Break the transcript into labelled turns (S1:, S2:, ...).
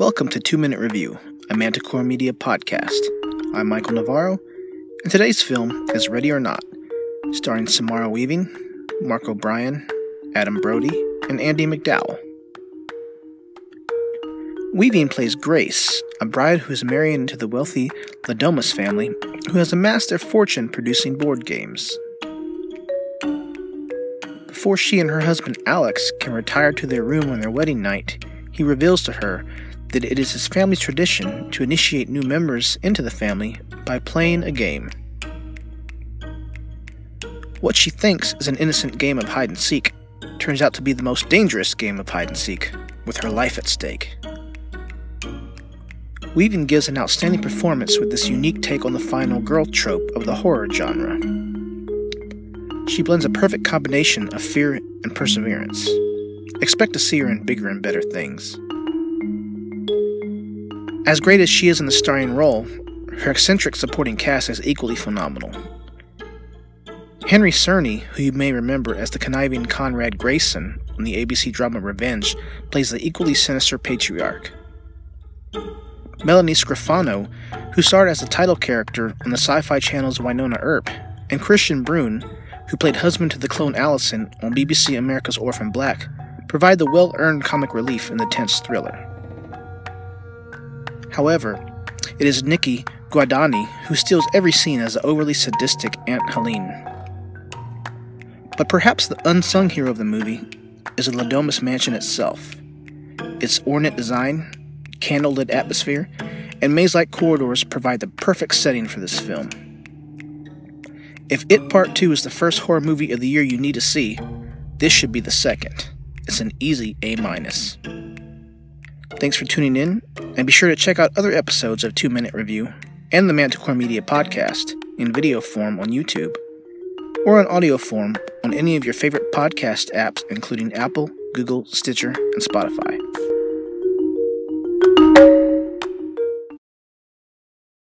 S1: Welcome to Two Minute Review, a Manticore Media podcast. I'm Michael Navarro, and today's film is Ready or Not, starring Samara Weaving, Mark O'Brien, Adam Brody, and Andie MacDowell. Weaving plays Grace, a bride who is married into the wealthy Le Domas family who has amassed their fortune producing board games. Before she and her husband Alex can retire to their room on their wedding night, he reveals to her that it is his family's tradition to initiate new members into the family by playing a game. What she thinks is an innocent game of hide and seek turns out to be the most dangerous game of hide and seek, with her life at stake. Weaving gives an outstanding performance with this unique take on the final girl trope of the horror genre. She blends a perfect combination of fear and perseverance. Expect to see her in bigger and better things. As great as she is in the starring role, her eccentric supporting cast is equally phenomenal. Henry Czerny, who you may remember as the conniving Conrad Grayson on the ABC drama Revenge, plays the equally sinister patriarch. Melanie Scrofano, who starred as the title character on the Sci Fi Channel's Wynonna Earp, and Kristian Bruun, who played husband to the clone Allison on BBC America's Orphan Black, provide the well earned comic relief in the tense thriller. However, it is Nicky Guadagni who steals every scene as the overly sadistic Aunt Helene. But perhaps the unsung hero of the movie is the Le Domas mansion itself. Its ornate design, candlelit atmosphere, and maze like corridors provide the perfect setting for this film. If It Part 2 is the first horror movie of the year you need to see, this should be the second. It's an easy A minus. Thanks for tuning in, and be sure to check out other episodes of Two Minute Review and the Manticore Media podcast in video form on YouTube or in audio form on any of your favorite podcast apps, including Apple, Google, Stitcher, and Spotify.